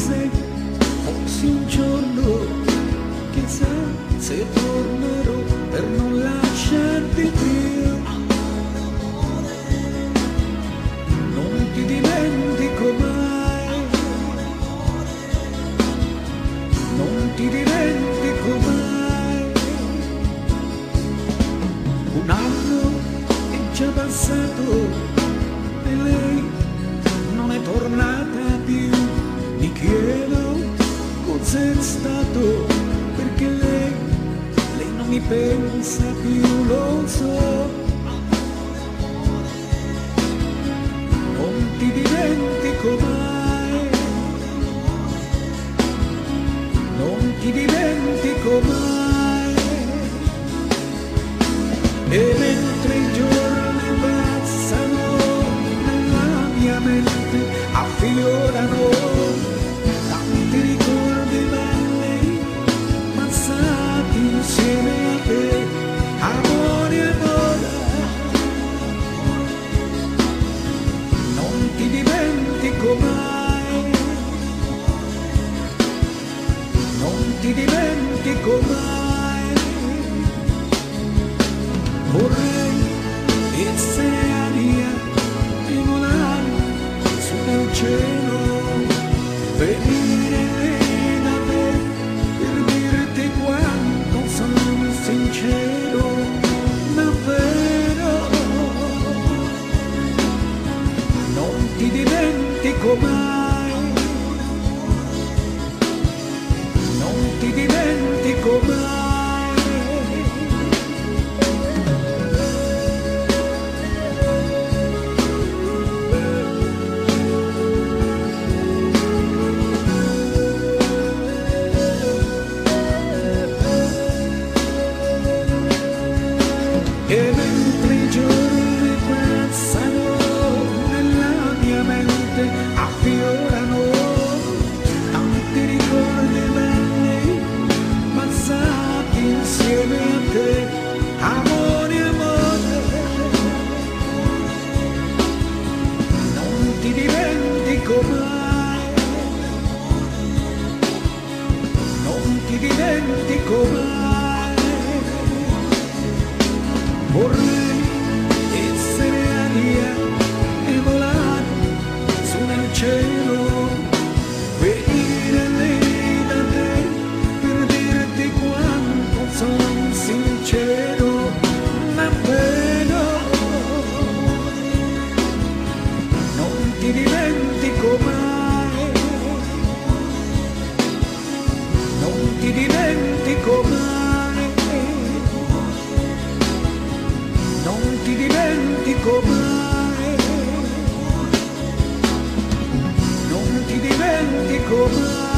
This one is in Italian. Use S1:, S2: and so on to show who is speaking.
S1: disse forse un giorno, chissà se tornerò per non lasciarti più. Non ti dimentico mai, non ti dimentico mai. Un anno è già passato e lei non è tornata pensa più, lo so. Non ti dimentico mai, non ti dimentico mai. E cielo, venire da te per dirti quanto sono sincero, davvero. Non ti dimentico mai, ti dimentico mai, non ti dimentico mai. Vorrei como